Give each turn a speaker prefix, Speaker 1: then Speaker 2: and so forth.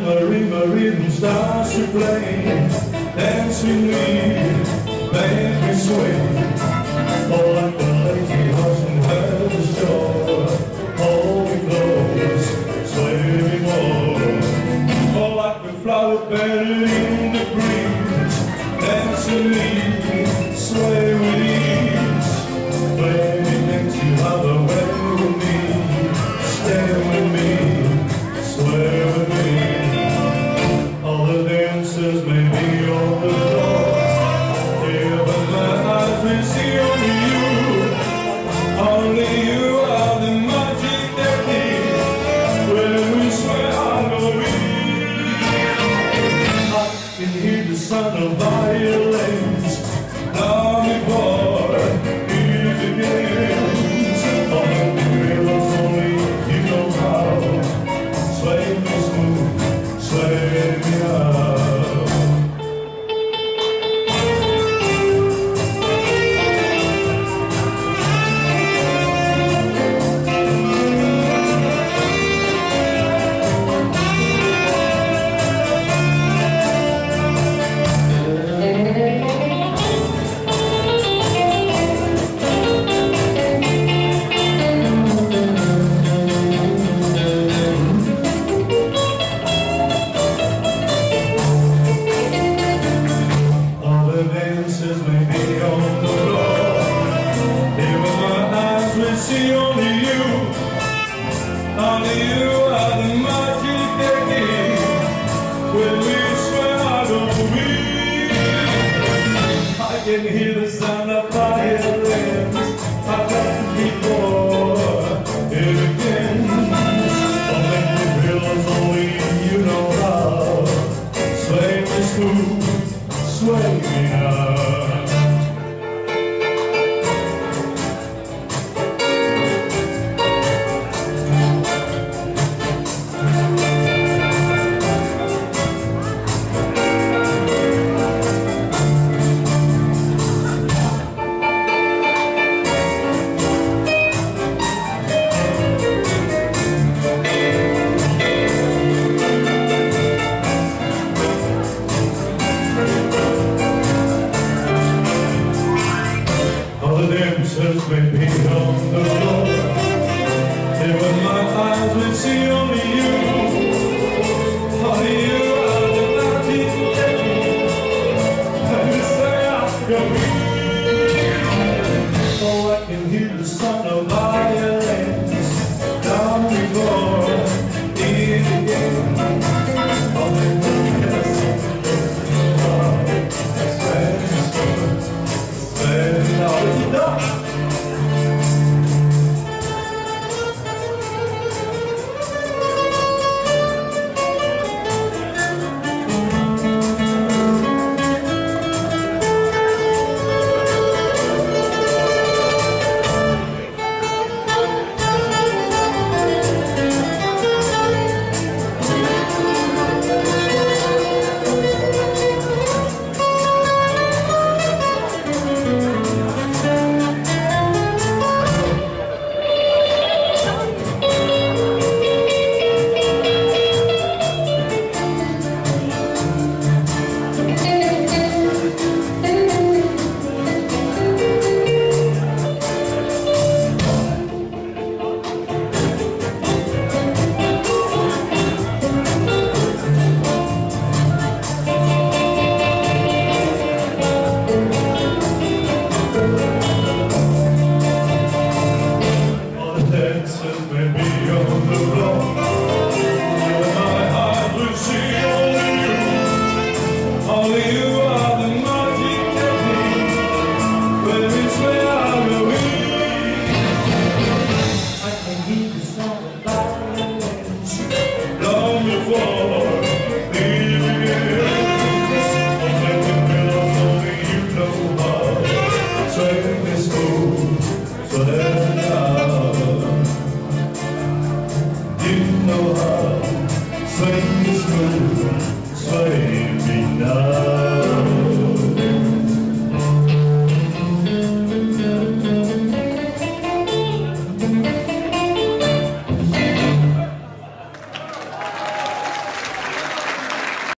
Speaker 1: Marimba rhythm starts to play. Dance with me, make me sway All like the lady, horse and the shore. Holding close, swimming warm. All like the flower buried in the breeze. Dance with me, sway son of violence. I can hear the sound of violins I've done before It begins. Falling the pillows only you know how. Sway me smooth, sway me now. Come You know how to sway me swing sway me now.